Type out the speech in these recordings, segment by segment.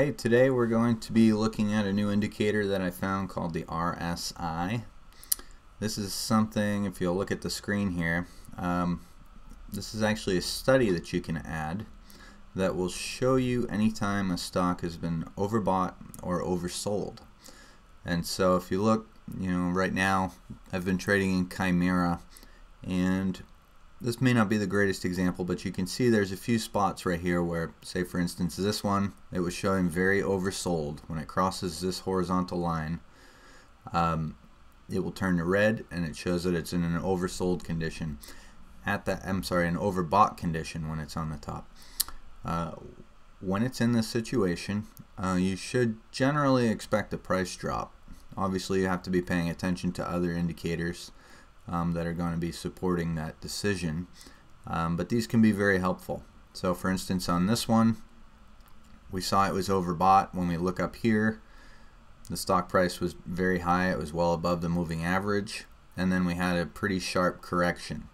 Hey, today we're going to be looking at a new indicator that I found called the RSI. This is something, if you'll look at the screen here, um, this is actually a study that you can add that will show you anytime a stock has been overbought or oversold. And so if you look, you know, right now I've been trading in Chimera and this may not be the greatest example, but you can see there's a few spots right here where, say for instance, this one, it was showing very oversold. When it crosses this horizontal line, um, it will turn to red and it shows that it's in an oversold condition. At that, I'm sorry, an overbought condition when it's on the top. Uh, when it's in this situation, uh, you should generally expect a price drop. Obviously, you have to be paying attention to other indicators um, that are going to be supporting that decision. Um, but these can be very helpful. So for instance on this one, we saw it was overbought. When we look up here, the stock price was very high. It was well above the moving average. And then we had a pretty sharp correction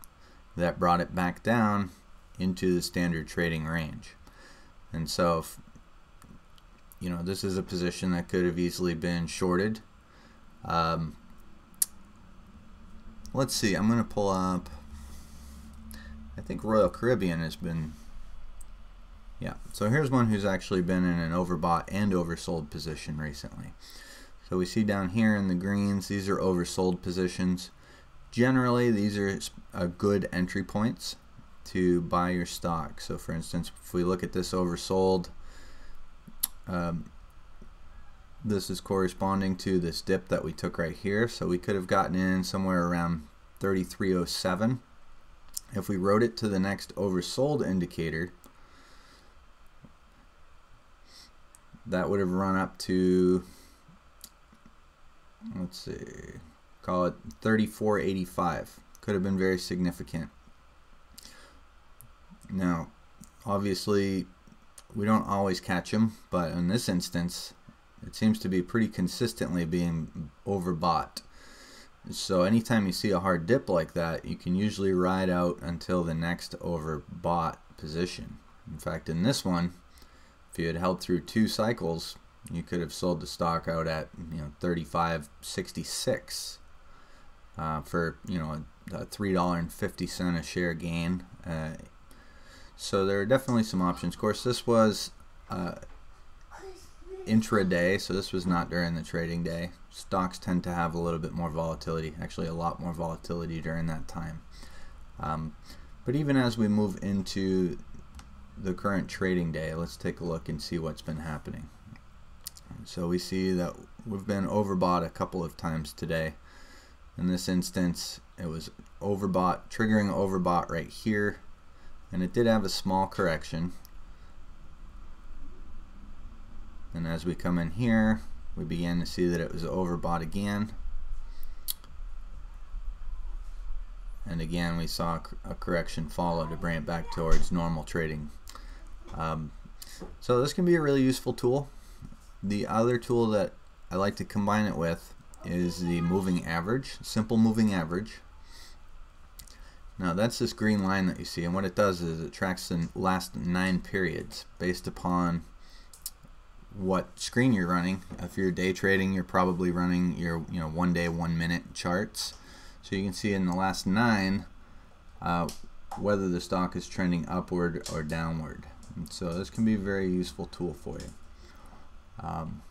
that brought it back down into the standard trading range. And so, if, you know, this is a position that could have easily been shorted. Um, let's see, I'm going to pull up, I think Royal Caribbean has been, yeah, so here's one who's actually been in an overbought and oversold position recently. So we see down here in the greens, these are oversold positions. Generally, these are good entry points to buy your stock. So for instance, if we look at this oversold, um, this is corresponding to this dip that we took right here. So we could have gotten in somewhere around 3307. If we wrote it to the next oversold indicator, that would have run up to, let's see, call it 3485. Could have been very significant. Now, obviously, we don't always catch them, but in this instance, it seems to be pretty consistently being overbought. So anytime you see a hard dip like that, you can usually ride out until the next overbought position. In fact, in this one, if you had held through two cycles, you could have sold the stock out at you know 35.66 uh, for you know a, three dollar and fifty cent a share gain. Uh, so there are definitely some options. Of course, this was uh, intraday, so this was not during the trading day. Stocks tend to have a little bit more volatility, actually a lot more volatility during that time. Um, but even as we move into the current trading day, let's take a look and see what's been happening. So we see that we've been overbought a couple of times today. In this instance, it was overbought, triggering overbought right here, and it did have a small correction and as we come in here we begin to see that it was overbought again. And again we saw a correction follow to bring it back towards normal trading. Um, so this can be a really useful tool. The other tool that I like to combine it with is the moving average simple moving average. Now that's this green line that you see and what it does is it tracks the last nine periods based upon what screen you're running. If you're day trading, you're probably running your you know one day, one minute charts. So you can see in the last nine uh, whether the stock is trending upward or downward. And so this can be a very useful tool for you. Um,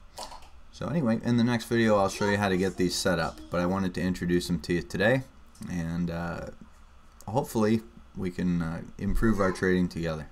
so anyway, in the next video I'll show you how to get these set up. But I wanted to introduce them to you today, and uh, hopefully we can uh, improve our trading together.